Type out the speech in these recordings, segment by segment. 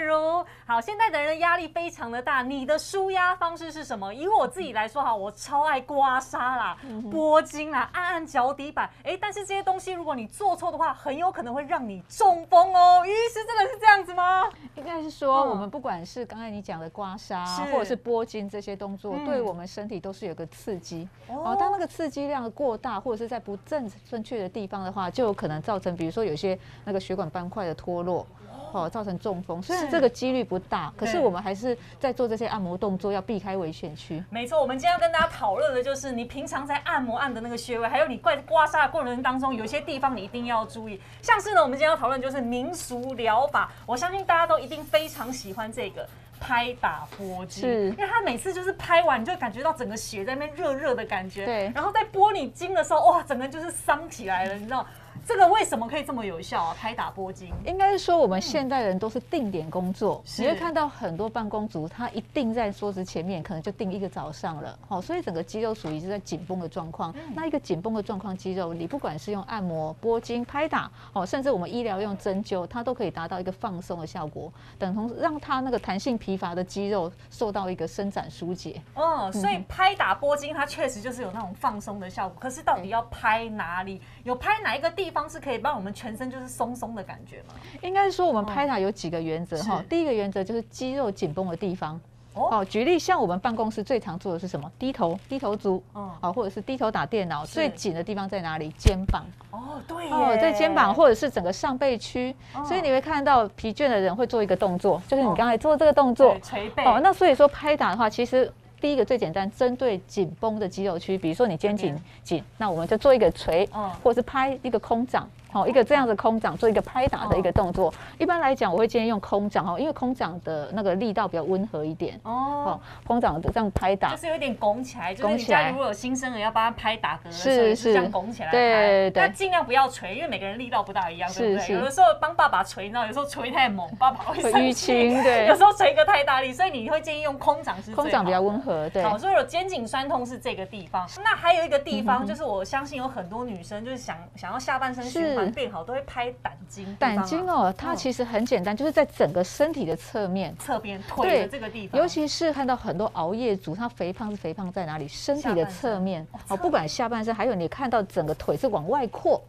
慧茹。好，现在的人压力非常的大，你的舒压方式是什么？以我自己来说哈，我超爱刮痧啦、拨筋啦、按按脚底板。哎，但是这些东西如果你做错的话，很有可能会让你中风哦。于是真的是这样子吗？应该是说，我们不管是刚才你讲的刮痧，或者是拨筋这些动作，对我们身体都是有个刺激。哦，当那个刺激量过大，或者是在不正正确的地方的话，就有可能造成，比如说有些那个血管斑块的脱落。哦，造成中风，虽然这个几率不大，可是我们还是在做这些按摩动作，要避开危险区。没错，我们今天要跟大家讨论的就是你平常在按摩按的那个穴位，还有你刮刮痧的过程当中，有些地方你一定要注意。像是呢，我们今天要讨论就是民俗疗法，我相信大家都一定非常喜欢这个拍打拨筋，因为他每次就是拍完，你就感觉到整个血在那边热热的感觉，对，然后在拨你筋的时候，哇，整个就是伤起来了，你知道。这个为什么可以这么有效啊？拍打拨筋，应该是说我们现代人都是定点工作，你会看到很多办公族，他一定在桌子前面，可能就定一个早上了，好，所以整个肌肉属于是在紧绷的状况。那一个紧绷的状况，肌肉你不管是用按摩、拨筋、拍打，哦，甚至我们医疗用针灸，它都可以达到一个放松的效果，等同让它那个弹性疲乏的肌肉受到一个伸展疏解。哦，所以拍打拨筋，它确实就是有那种放松的效果。可是到底要拍哪里？有拍哪一个地？方是可以帮我们全身就是松松的感觉吗？应该是说我们拍打有几个原则哈。第一个原则就是肌肉紧绷的地方。哦，举例像我们办公室最常做的是什么？低头，低头族。哦，好，或者是低头打电脑，最紧的地方在哪里？肩膀。哦，对。哦，在肩膀或者是整个上背区。所以你会看到疲倦的人会做一个动作，就是你刚才做这个动作，捶背。哦，那所以说拍打的话，其实。第一个最简单，针对紧绷的肌肉区，比如说你肩颈紧，那我们就做一个捶，或者是拍一个空掌。好，一个这样子空掌做一个拍打的一个动作。一般来讲，我会建议用空掌哦，因为空掌的那个力道比较温和一点。哦，空掌的这样拍打，就是有点拱起来，拱起来。如果有新生儿要帮他拍打的时候，是这样拱起来。对对。那尽量不要捶，因为每个人力道不大一样，对不对？有的时候帮爸爸捶，你知道，有时候捶太猛，爸爸会淤青。对。有时候捶个太大力，所以你会建议用空掌是空掌比较温和。对。好，所以有肩颈酸痛是这个地方。那还有一个地方，就是我相信有很多女生就是想想要下半身循环。变好都会拍胆经，胆经哦，它其实很简单，就是在整个身体的侧面，侧边腿的这个地方，尤其是看到很多熬夜族，他肥胖是肥胖在哪里？身体的侧面哦，不管下半身，还有你看到整个腿是往外扩。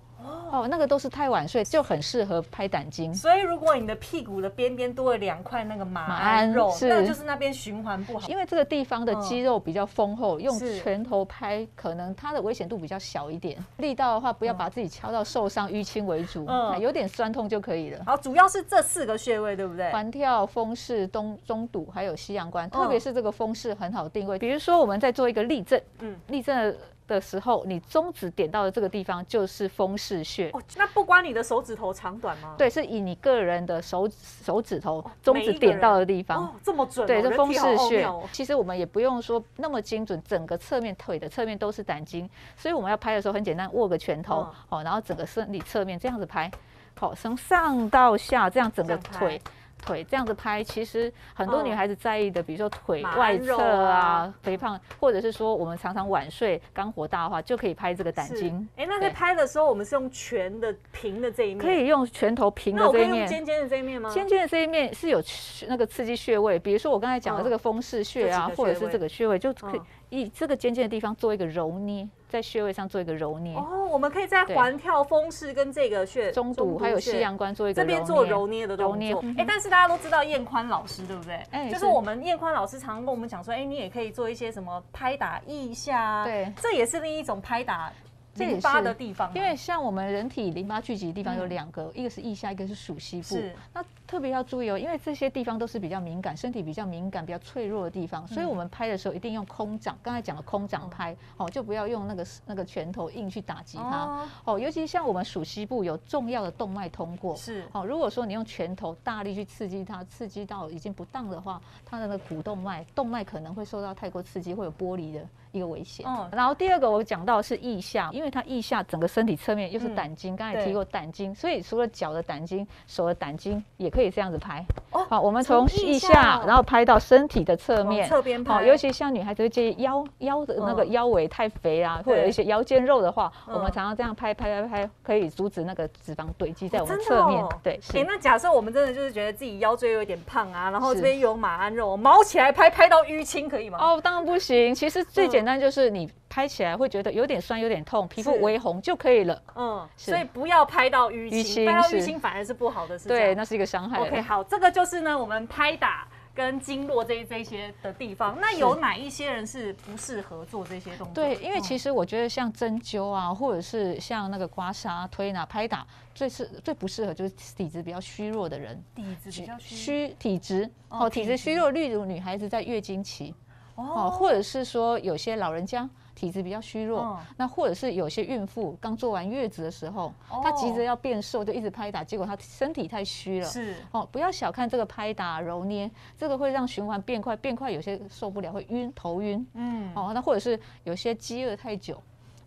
哦，那个都是太晚睡，就很适合拍胆经。所以如果你的屁股的边边多了两块那个马鞍肉，那就是那边循环不好。因为这个地方的肌肉比较丰厚，用拳头拍可能它的危险度比较小一点。力道的话，不要把自己敲到受伤淤青为主，有点酸痛就可以了。好，主要是这四个穴位，对不对？环跳、风式、东中堵，还有西洋关，特别是这个风式很好定位。比如说我们在做一个立正，嗯，立正。的时候，你中指点到的这个地方就是风市穴。哦，那不关你的手指头长短吗？对，是以你个人的手手指头中指点到的地方。哦，这么准。对，这风市穴。其实我们也不用说那么精准，整个侧面腿的侧面都是胆经，所以我们要拍的时候很简单，握个拳头，好，然后整个身体侧面这样子拍，好，从上到下这样整个腿。腿这样子拍，其实很多女孩子在意的，比如说腿外侧啊，肥胖，或者是说我们常常晚睡、肝火大的话，就可以拍这个胆经。哎，那在拍的时候，我们是用拳的平的这一面，可以用拳头平的这一面，尖尖的这一面吗？尖尖的这一面是有那个刺激穴位，比如说我刚才讲的这个风市穴啊，或者是这个穴位，就可以以这个尖尖的地方做一个揉捏。在穴位上做一个揉捏哦，我们可以在环跳风式跟这个穴中度还有西洋关做一个这边做揉捏的动作。哎，但是大家都知道燕宽老师对不对？哎，就是我们燕宽老师常常跟我们讲说，哎，你也可以做一些什么拍打腋下，对，这也是另一种拍打。淋巴的地方，因为像我们人体淋巴聚集的地方有两个，一个是腋下，一个是属膝部。那特别要注意哦，因为这些地方都是比较敏感，身体比较敏感、比较脆弱的地方，所以我们拍的时候一定用空掌。刚才讲的空掌拍，哦，就不要用那个那个拳头硬去打击它。哦，尤其像我们属膝部有重要的动脉通过，是。哦，如果说你用拳头大力去刺激它，刺激到已经不当的话，它的那个股动脉动脉可能会受到太过刺激，会有剥离的一个危险。嗯。然后第二个我讲到是腋下。因为它腋下整个身体侧面又是嗯胆经，刚才提过胆经，所以除了脚的胆经，手的胆经也可以这样子拍。哦好，我们从从腋腋下下，然后拍到身体的侧面。侧边拍，好，尤其像女孩子会介意腰腰的那个嗯腰围太肥啊，或者有一些腰间肉的话，我嗯们常常这样拍拍拍拍，可以阻止那个脂肪堆积在我们侧面哦。对，哎、是。那假设我们真的就是觉得自己腰椎有点胖啊，然后这边有马鞍肉，毛起来拍拍到淤青可以吗？哦，当然不行。其实最嗯简单就是你拍起来会觉得有点酸、有点痛，皮肤微红就可以了。嗯，所以不要拍到淤青，拍到淤青反而是不好的，对，那是一个伤 OK，好，这个就是呢，我们拍打跟经络这这些的地方。那有哪一些人是不适合做这些动作？对，因为其实实我觉得像针灸啊，或者是像那个刮痧、推拿、拍打，最是最不适合就是体质比较虚弱的人，体质比较虚虚体质。哦哦，体质虚弱，例如女孩子在月经期。哦，或者是说有些老人家体质比较虚弱嗯，那或者是有些孕妇刚做完月子的时候，她急着要变瘦，就一直拍打，结果她身体太虚了。是哦，不要小看这个拍打、揉捏，这个会让循环变快，变快有些受不了，会晕、头晕。嗯哦，那或者是有些饥饿太久，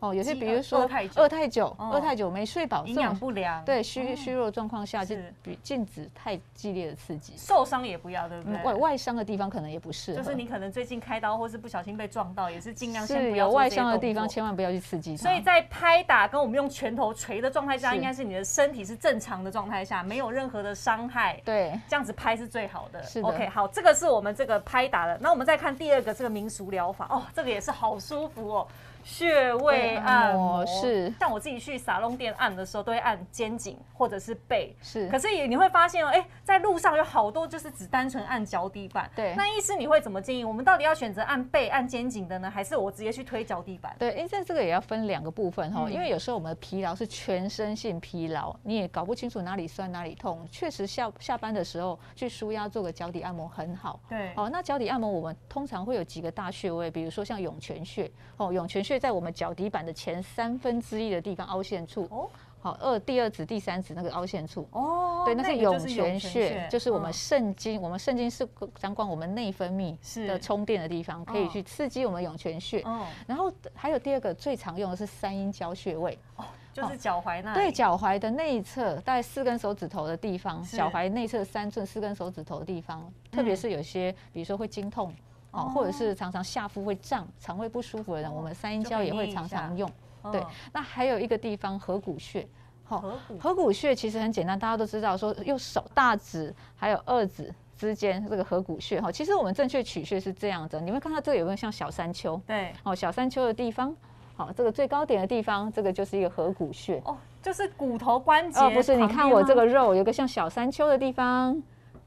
哦，有些比如说饿太久饿太久、哦饿太久没睡饱，营养不良，对虚虚弱状况下，就是是比禁止太激烈的刺激。受伤也不要，对不对？嗯外外伤的地方可能也不适合，就是你可能最近开刀，或是不小心被撞到，也是尽量先不要做有外伤的地方，千万不要去刺激它。所以在拍打跟我们用拳头捶的状态下，是应该是你的身体是正常的状态下，没有任何的伤害。对这样子拍是最好的。是的 OK，好，这个是我们这个拍打的。那我们再看第二个这个民俗疗法，哦，这个也是好舒服哦，穴位按按摩摩是像我自己去沙龙店按的时候，都会按肩颈或者是背。是可是也你会发现哦，哎，在路上有好多就是只单纯按脚底板。对那医师你会怎么建议？我们到底要选择按背、按肩颈的呢，还是我直接去推脚底板？对，因为在这个也要分两个部分哈，嗯因为有时候我们的疲劳是全身性疲劳，你也搞不清楚哪里酸哪里痛。确实下下班的时候去舒压做个脚底按摩很好。对，哦，那脚底按摩我们通常会有几个大穴位，比如说像涌泉穴。哦，涌泉穴在我们脚底板的前三分之一的地方凹陷处。哦好，二第二指、第三指那个凹陷处。哦对，那是个涌泉穴，就是我们嗯肾经，我们肾经是掌管我们内分泌的充电的地方，可以嗯去刺激我们涌泉穴。嗯，然后还有第二个最常用的是三阴交穴位，就是脚踝那里。对脚踝的内侧，大概四根手指头的地方，是脚踝内侧三寸四根手指头的地方，特别是有些比如说会经痛。哦，或者是常常下腹会胀、肠胃不舒服的人，我们三阴交也会常常用。嗯对，那还有一个地方合谷穴，好合谷穴其实很简单，大家都知道，说用手大指还有二指之间这个合谷穴哈，其实我们正确取穴是这样子，你会看到这个有没有像小山丘？对，哦，小山丘的地方，好，这个最高点的地方，这个就是一个合谷穴。哦，就是骨头关节。哦，不是，你看我这，个肉有个像小山丘的地方，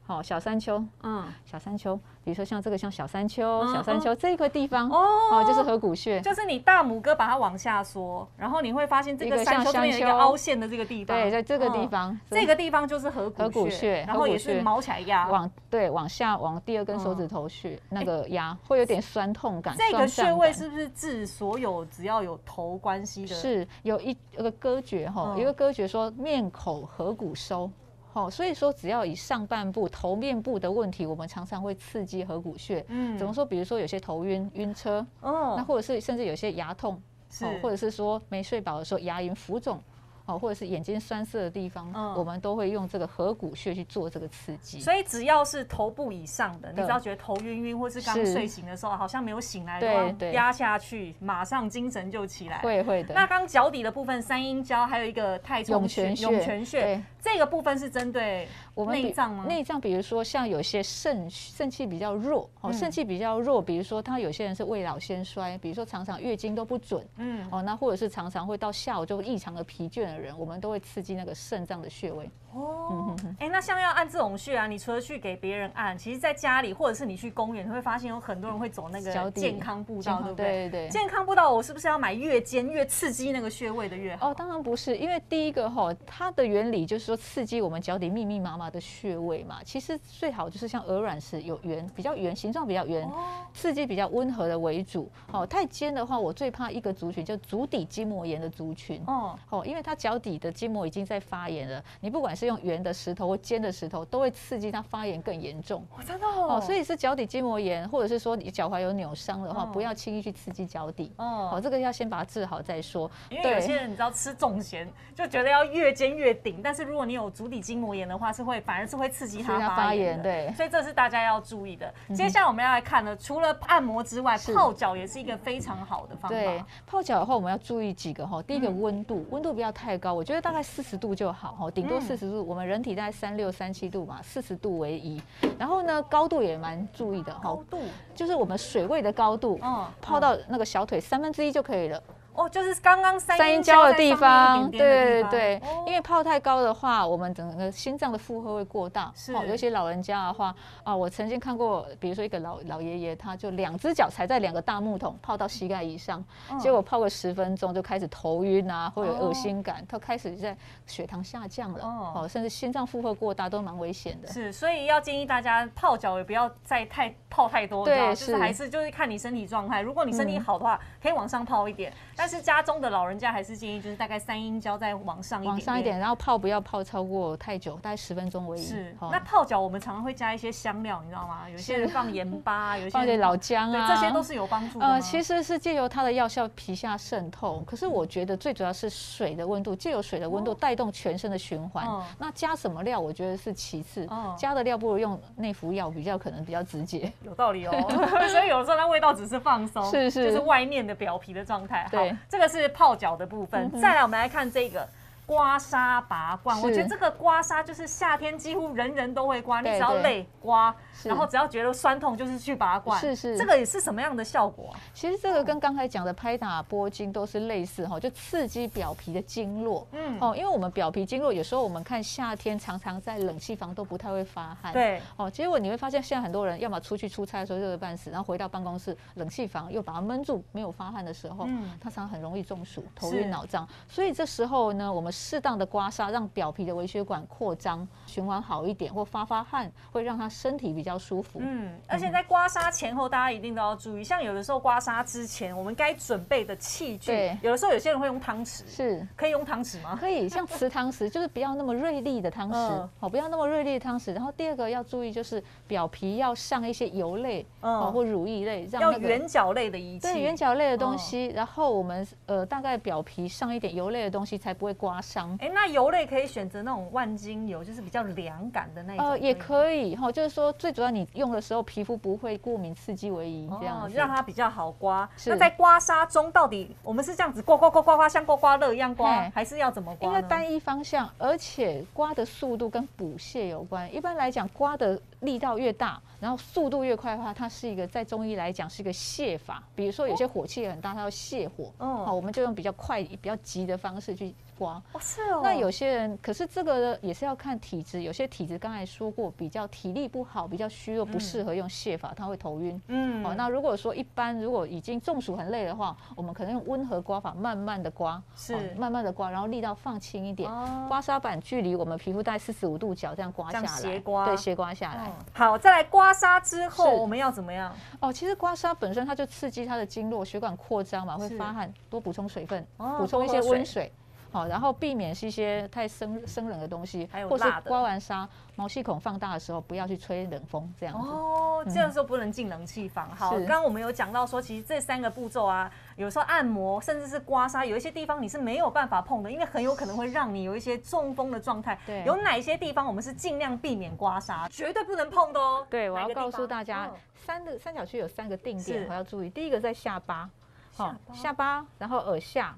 好，小山丘，嗯，小山丘，比如说像这个像小山丘，嗯小山丘这个地方，哦哦，就是合谷穴。就是你大拇哥把它往下缩，然后你会发现这个像山丘这边有一个凹陷的这个地方，对，在这个地嗯。方，这个地方就是合合谷谷穴然后也是毛起来压。往对往下往第二根手指头去那个压，会有点酸痛感。这个穴位是不是治所有只要有头关系的？是有一有个歌诀哈，一个歌诀说面口合谷收。好，所以说只要以上半部头面部的问题，我们常常会刺激合谷穴。嗯怎么说？比如说有些头晕、晕车，那哦，或者是甚至有些牙痛，是哦或者是说没睡饱的时候牙龈浮肿，哦，或者是眼睛酸涩的地方，嗯我们都会用这个合谷穴去做这个刺激。所以只要是头部以上的，你对只要觉得头晕晕，或是刚睡醒的时候好像没有醒来，对都要对压下去，马上精神就起来。会会的。那刚脚底的部分，三阴交还有一个太冲穴涌泉穴对，这个部分是针对我们内脏吗？内脏，比如说像有些肾肾气比较弱，哦，嗯肾气比较弱，比如说他有些人是未老先衰，比如说常常月经都不准，嗯，哦，那或者是常常会到下午就异常的疲倦人，我们都会刺激那个肾脏的穴位。哦，哎、那像要按这种穴啊，你除了去给别人按，其实在家里或者是你去公园，你会发现有很多人会走那个健康步道，对不对？对对对。健康步道，我是不是要买越尖越刺激那个穴位的越好？哦，当然不是，因为第一个哈，它的原理就是说刺激我们脚底密密麻麻的穴位嘛。其实最好就是像鹅卵石有圆，比较圆，形状比较圆，哦刺激比较温和的为主。哦，太尖的话，我最怕一个族群，就足底筋膜炎的族群。哦，哦，因为他脚底的筋膜已经在发炎了，你不管是用圆的石头或尖的石头，都会刺激它发炎更严重。真的哦，所以是脚底筋膜炎，或者是说你脚踝有扭伤的话，不要轻易去刺激脚底。哦，好这个要先把它治好再说。因为有些人你知道吃重咸，就觉得要越尖越顶，但是如果你有足底筋膜炎的话，是会反而是会刺激它发炎。对，所以这是大家要注意的。接下来我们要来看呢，除了按摩之外，泡脚也是一个非常好的方法。对，泡脚的话，我们要注意几个哈。第一个温度，温度不要太高，我觉得大概四十度就好哈，顶多四十度。我们人体大概三六三七度嘛，四十度为宜。然后呢，高度也蛮注意的哈，高度就是我们水位的高度，嗯，泡到那个小腿三分之一就可以了。哦，就是刚刚三阴交的地方，对对对，因为泡太高的话，我们整个心脏的负荷会过大。是，尤其老人家的话，啊，我曾经看过，比如说一个老老爷爷，他就两只脚踩在两个大木桶，泡到膝盖以上，结果泡个十分钟就开始头晕啊，会有恶心感，他开始在血糖下降了，哦，甚至心脏负荷过大都蛮危险的。是，所以要建议大家泡脚也不要再太泡太多，对，就是还是就是看你身体状态，如果你身体好的话，可以往上泡一点，但是家中的老人家还是建议，就是大概三阴交再往上一点，往上一点，然后泡不要泡超过太久，大概十分钟为宜。是，那泡脚我们常常会加一些香料，你知道吗？有些人放盐巴，有些放点 老姜啊，这些都是有帮助的。呃，其实是借由它的药效皮下渗透，可是我觉得最主要是水的温度，借由水的温度带动全身的循环。那加什么料，我觉得是其次，加的料不如用内服药比较可能比较直接。有道理哦，所以有时候那味道只是放松，是是，就是外面的表皮的状态。对，这个是泡。脚的部分，再来我们来看这个。刮痧拔罐，我觉得这个刮痧就是夏天几乎人人都会刮，你只要累刮，然后只要觉得酸痛就是去拔罐。是是，这个也是什么样的效果？其实这个跟刚才讲的拍打拨筋都是类似哈，就刺激表皮的经络。嗯，哦，因为我们表皮经络有时候我们看夏天常常在冷气房都不太会发汗。对，哦，结果你会发现现在很多人要么出去出差的时候热得半死，然后回到办公室冷气房又把它闷住没有发汗的时候，嗯，他常常很容易中暑、头晕脑胀。所以这时候呢，我们适当的刮痧。让表皮的微血管扩张，循环好一点，或发发汗，会让他身体比较舒服。嗯，而且在刮痧前后，大家一定都要注意。像有的时候刮痧之前，我们该准备的器具，有的时候有些人会用汤匙，是可以用汤匙吗？可以，像瓷汤匙，就是不要那么锐利的汤匙，哦，不要那么锐利的汤匙。然后第二个要注意，就是表皮要上一些油类，哦，或乳液类让，要圆角类的仪器，对，圆角类的东西。然后我们呃，大概表皮上一点油类的东西，才不会刮伤。哎，那油。类可以选择那种万金油，就是比较凉感的那种。呃，也可以哈，就是说最主要你用的时候皮肤不会过敏刺激为宜，这样让它比较好刮。那在刮痧中，到底我们是这样子刮刮刮刮刮，像刮刮乐一样刮，还是要怎么刮？因为单一方向，而且刮的速度跟补泻有关。一般来讲，刮的力道越大，然后速度越快的话，它是一个在中医来讲是一个泻法。比如说有些火气很大，它要泻火，好，我们就用比较快、比较急的方式去。刮。哦是哦，那有些人可是这个也是要看体质，有些体质刚才说过比较体力不好，比较虚弱，不适合用泻法，他会头晕。嗯，哦，那如果说一般如果已经中暑很累的话，我们可能用温和刮法，慢慢的刮，是。慢慢的刮，然后力道放轻一点，哦。刮痧板距离我们皮肤大概四十五度角这样刮下来，斜刮，对，斜刮下来。好，再来刮痧之后我们要怎么样？哦，其实刮痧本身它就刺激它的经络血管扩张嘛，会发汗，多补充水分，补充一些温水。好，然后避免是一些太生生冷的东西，还有或是刮完痧毛细孔放大的时候，不要去吹冷风这样子。哦，这样说不能进冷气房。好，刚刚我们有讲到说，其实这三个步骤啊，有时候按摩甚至是刮痧，有一些地方你是没有办法碰的，因为很有可能会让你有一些中风的状态。对，有哪些地方我们是尽量避免刮痧，绝对不能碰的哦。对，我要告诉大家，三个三角区有三个定点，我要注意。第一个在下巴，好，下巴，然后耳下。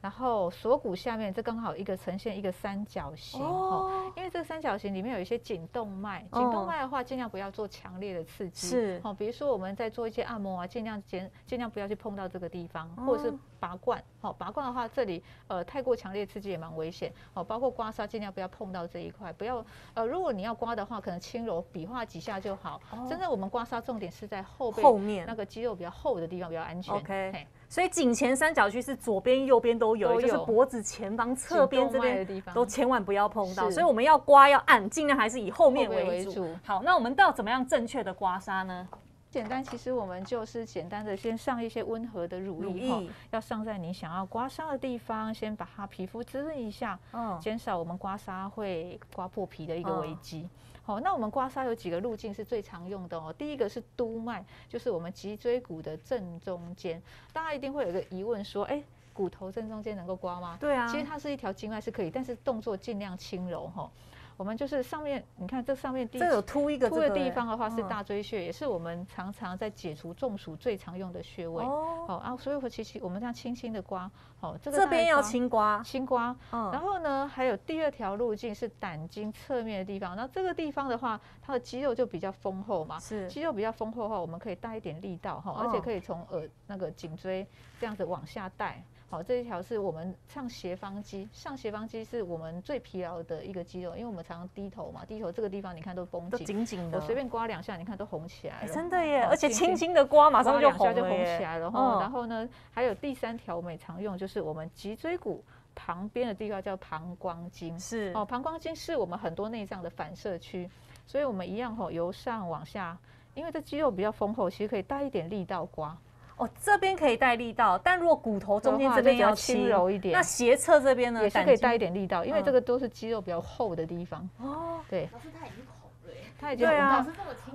然后锁骨下面，这刚好一个呈现一个三角形哦，因为这个三角形里面有一些颈动脉，颈动脉的话，尽量不要做强烈的刺激，是。哦，比如说我们在做一些按摩啊，尽量减，尽量不要去碰到这个地方，或者是拔罐，哦，拔罐的话，这里呃太过强烈刺激也蛮危险，哦，包括刮痧，尽量不要碰到这一块，不要呃，如果你要刮的话，可能轻柔比划几下就好，真正我们刮痧重点是在后背后面那个肌肉比较厚的地方比较安全，OK。所以颈前三角区是左边、右边都有，就是脖子前方、侧边这边都千万不要碰到。所以我们要刮要按，尽量还是以后面为主。好，那我们到怎么样正确的刮痧呢？简单，其实我们就是简单的先上一些温和的乳液哈，要上在你想要刮痧的地方，先把它皮肤滋润一下，嗯，减少我们刮痧会刮破皮的一个危机。好，那我们刮痧有几个路径是最常用的哦。第一个是督脉，就是我们脊椎骨的正中间。大家一定会有个疑问说，哎，骨头正中间能够刮吗？对啊，其实它是一条经脉是可以，但是动作尽量轻柔哈。我们就是上面，你看这上面这有凸一个凸的地方的话是大椎穴，也是我们常常在解除中暑最常用的穴位。哦，好啊，所以我其实我们这样轻轻的刮，好，这个这边要轻刮，轻刮。嗯，然后呢，还有第二条路径是胆经侧面的地方，那这个地方的话，它的肌肉就比较丰厚嘛，是肌肉比较丰厚的话，我们可以带一点力道哈，而且可以从耳那个颈椎这样子往下带。好，这一条是我们上斜方肌，上斜方肌是我们最疲劳的一个肌肉，因为我们常常低头嘛，低头这个地方你看都绷紧，紧紧的。我随便刮两下，你看都红起来了。真的耶，而且轻轻的刮，马上就红就红起来了。哈，然后呢，还有第三条我们也常用，就是我们脊椎骨旁边的地方叫膀胱经。是哦，膀胱经是我们很多内脏的反射区，所以我们一样吼，由上往下，因为这肌肉比较丰厚，其实可以带一点力道刮。哦，这边可以带力道，但如果骨头中间这边要轻柔一点，那斜侧这边呢也是可以带一点力道，因为这个都是肌肉比较厚的地方。哦，对。老师他已经红了，他已经对啊，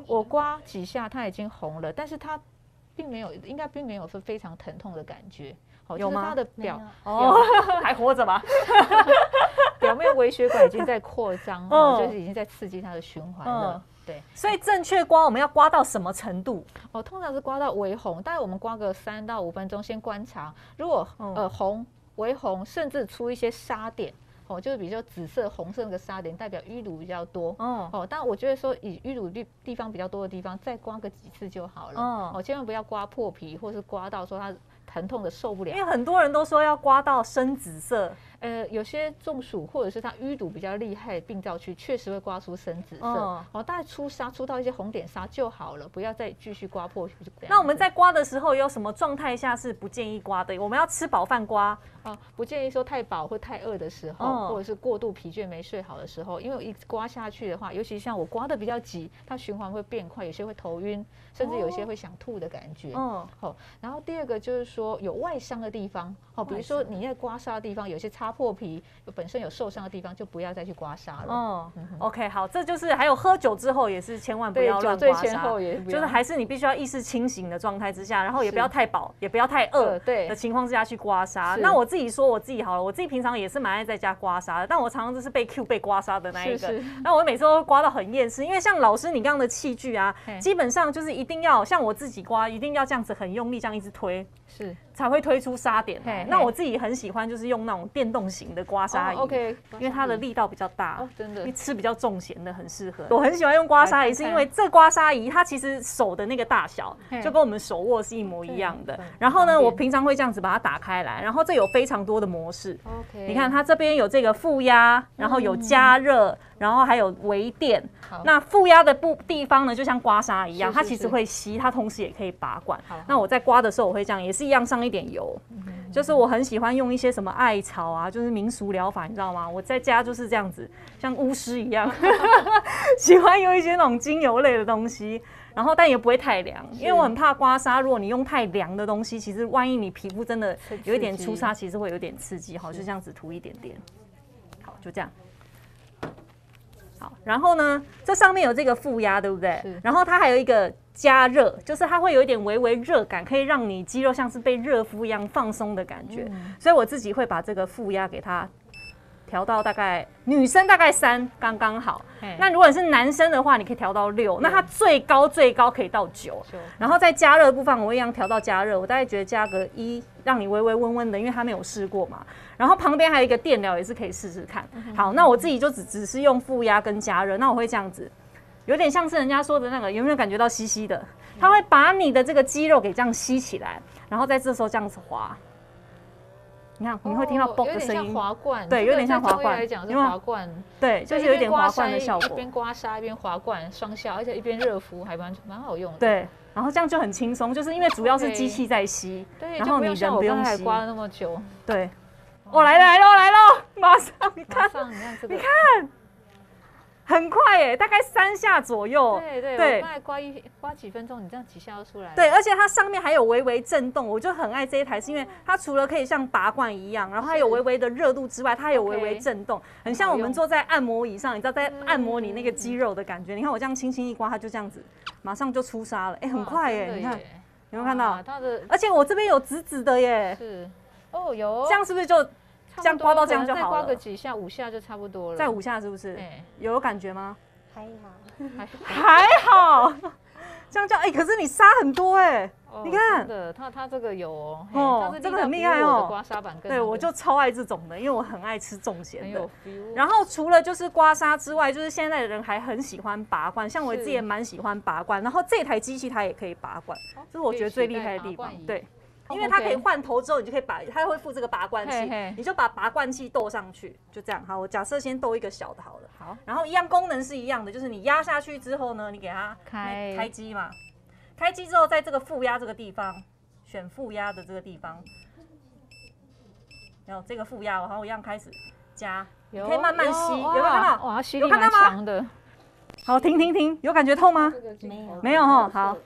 我刮几下他已经红了，但是他并没有，应该并没有说非常疼痛的感觉。有吗？他的表哦，还活着吗？表面微血管已经在扩张，哦，就是已经在刺激它的循环了。对，所以正确刮我们要刮到什么程度？哦，通常是刮到微红，大概我们刮个三到五分钟，先观察。如果呃红、微红，甚至出一些沙点，哦，就是比如说紫色、红色那个沙点，代表淤乳比较多。哦哦，但我觉得说以淤乳地地方比较多的地方，再刮个几次就好了。哦，千万不要刮破皮，或是刮到说它疼痛的受不了。因为很多人都说要刮到深紫色。呃，有些中暑或者是它淤堵比较厉害，病灶区确实会刮出深紫色。哦，大概出痧出到一些红点痧就好了，不要再继续刮破。那我们在刮的时候有什么状态下是不建议刮的？我们要吃饱饭刮啊，不建议说太饱或太饿的时候，或者是过度疲倦没睡好的时候，因为一刮下去的话，尤其像我刮的比较急，它循环会变快，有些会头晕，甚至有些会想吐的感觉。嗯，好。然后第二个就是说有外伤的地方，哦，比如说你在刮痧的地方有些擦。破皮本身有受伤的地方，就不要再去刮痧了。哦，OK，好，这就是还有喝酒之后也是千万不要乱刮痧，就是还是你必须要意识清醒的状态之下，然后也不要太饱，也不要太饿，对的情况之下去刮痧。那我自己说我自己好了，我自己平常也是蛮爱在家刮痧的，但我常常就是被 Q 被刮痧的那一个。那我每次都刮到很厌世，因为像老师你刚刚的器具啊，基本上就是一定要像我自己刮，一定要这样子很用力，这样一直推。是。才会推出沙点。那我自己很喜欢，就是用那种电动型的刮痧仪，OK，因为它的力道比较大，真的，吃比较重咸的很适合。我很喜欢用刮痧仪，是因为这刮痧仪它其实手的那个大小就跟我们手握是一模一样的。然后呢，我平常会这样子把它打开来，然后这有非常多的模式。OK，你看它这边有这个负压，然后有加热。然后还有微电，那负压的部地方呢，就像刮痧一样，它其实会吸，它同时也可以拔管。那我在刮的时候，我会这样，也是一样上一点油，就是我很喜欢用一些什么艾草啊，就是民俗疗法，你知道吗？我在家就是这样子，像巫师一样，喜欢用一些那种精油类的东西，然后但也不会太凉，因为我很怕刮痧，如果你用太凉的东西，其实万一你皮肤真的有一点出痧，其实会有点刺激。好，就这样子涂一点点，好，就这样。然后呢，这上面有这个负压，对不对？然后它还有一个加热，就是它会有一点微微热感，可以让你肌肉像是被热敷一样放松的感觉。所以我自己会把这个负压给它调到大概女生大概三刚刚好。那如果是男生的话，你可以调到六。那它最高最高可以到九。然后在加热的部分，我一样调到加热，我大概觉得加个一，让你微微温温的，因为它没有试过嘛。然后旁边还有一个电疗，也是可以试试看。好，那我自己就只只是用负压跟加热。那我会这样子，有点像是人家说的那个，有没有感觉到吸吸的？它会把你的这个肌肉给这样吸起来，然后在这时候这样子滑。你看，你会听到嘣的声音，滑罐。对，有点像滑罐。来讲是滑罐。对，就是有点滑罐的效果。一边刮痧一边滑罐，双效，而且一边热敷，还蛮蛮好用的。对，然后这样就很轻松，就是因为主要是机器在吸，然后你人不用吸。刮了那么久。对。我来了来了来了，马上你看，你看这个，你看，很快哎，大概三下左右。对对对，大概刮一刮几分钟，你这样几下就出来了。对，而且它上面还有微微震动，我就很爱这一台，是因为它除了可以像拔罐一样，然后它有微微的热度之外，它还有微微震动，很像我们坐在按摩椅上，你知道在按摩你那个肌肉的感觉。你看我这样轻轻一刮，它就这样子，马上就出痧了，哎，很快哎，你看有没有看到？它的，而且我这边有紫紫的耶。是，哦有。这样是不是就？这样刮到这样就好了。再刮个几下，五下就差不多了。再五下是不是？有感觉吗？还好，还好。这样叫哎，可是你沙很多哎，你看。真的，他他这个有哦，这个很厉害哦。刮痧板对，我就超爱这种的，因为我很爱吃重咸的。然后除了就是刮痧之外，就是现在的人还很喜欢拔罐，像我自己也蛮喜欢拔罐。然后这台机器它也可以拔罐，这是我觉得最厉害的地方。对。因为它可以换头之后，你就可以把它会附这个拔罐器，你就把拔罐器斗上去，就这样。好，我假设先斗一个小的，好了。好，然后一样功能是一样的，就是你压下去之后呢，你给它开开机嘛。开机之后，在这个负压这个地方选负压的这个地方，然后这个负压，然后一样开始加，可以慢慢吸，有没有看到？哇，吸力蛮强的。好，停停停，有感觉痛吗？没有，没有哈。好，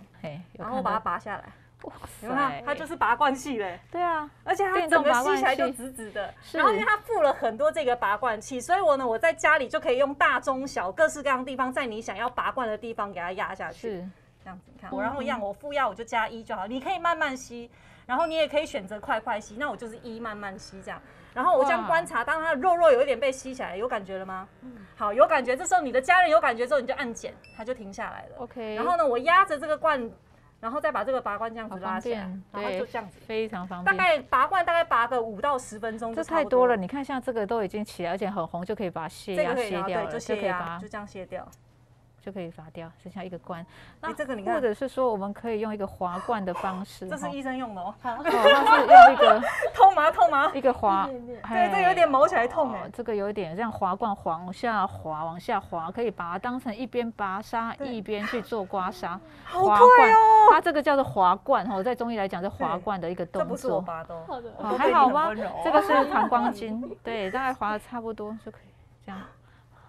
然后把它拔下来。哇塞，它就是拔罐器嘞。对啊，而且它整个吸起来就直直的。然后因为它附了很多这个拔罐器，所以我呢，我在家里就可以用大、中、小各式各样的地方，在你想要拔罐的地方给它压下去。是这样子，你看，我然后一样，我负压我就加一就好。你可以慢慢吸，然后你也可以选择快快吸。那我就是一慢慢吸这样。然后我这样观察，当它的肉肉有一点被吸起来，有感觉了吗？嗯。好，有感觉。这时候你的家人有感觉之后，你就按减，它就停下来了。OK。然后呢，我压着这个罐。然后再把这个拔罐这样子拉起来，然后就这样子，非常方便。大概拔罐大概拔个五到十分钟，这太多了。你看，像这个都已经起来，而且很红，就可以把卸压卸掉了，就可以拔，就这样卸掉。就可以拔掉，剩下一个罐。那这个你看，或者是说，我们可以用一个滑罐的方式。这是医生用的哦。好，那是用一个 痛吗？痛吗？一个滑，对，这有点毛起来痛哎。这个有点这样滑罐往下滑，往下滑，可以把它当成一边拔痧一边去做刮痧。好快哦！它这个叫做滑罐哦，在中医来讲是滑罐的一个动作。这不是我拔的。好的。还好吗？这个是膀胱经，对，大概滑的差不多就可以这样。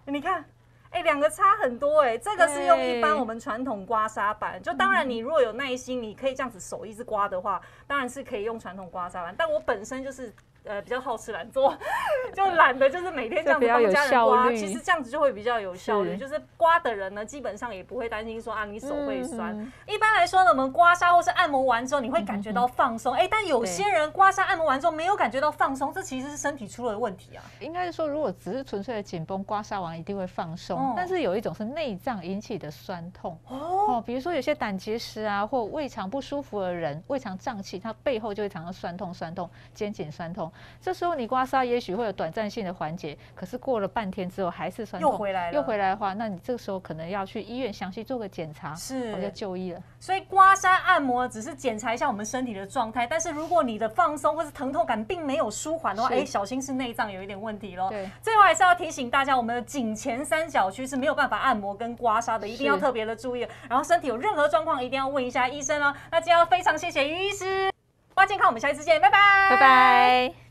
你看。哎，两个差很多哎，这个是用一般我们传统刮痧板，就当然你如果有耐心，你可以这样子手一直刮的话，当然是可以用传统刮痧板。但我本身就是。呃，比较好吃懒做，就懒得就是每天这样子帮家人刮，其实这样子就会比较有效率。就是刮的人呢，基本上也不会担心说啊，你手会酸。一般来说呢，我们刮痧或是按摩完之后，你会感觉到放松。哎，但有些人刮痧按摩完之后没有感觉到放松，这其实是身体出了问题啊。应该是说，如果只是纯粹的紧绷，刮痧完一定会放松。但是有一种是内脏引起的酸痛哦，比如说有些胆结石啊，或胃肠不舒服的人，胃肠胀气，他背后就会常常酸痛、酸痛、肩颈酸痛。这时候你刮。刮痧也许会有短暂性的缓解，可是过了半天之后还是酸痛，又回来了。又回来的话，那你这个时候可能要去医院详细做个检查，是，我就就医了。所以刮痧按摩只是检查一下我们身体的状态，但是如果你的放松或是疼痛感并没有舒缓的话，哎，小心是内脏有一点问题喽。对，最后还是要提醒大家，我们的颈前三角区是没有办法按摩跟刮痧的，一定要特别的注意。然后身体有任何状况，一定要问一下医生哦。那今天要非常谢谢于医师，花健康，我们下一次见，拜拜，拜拜。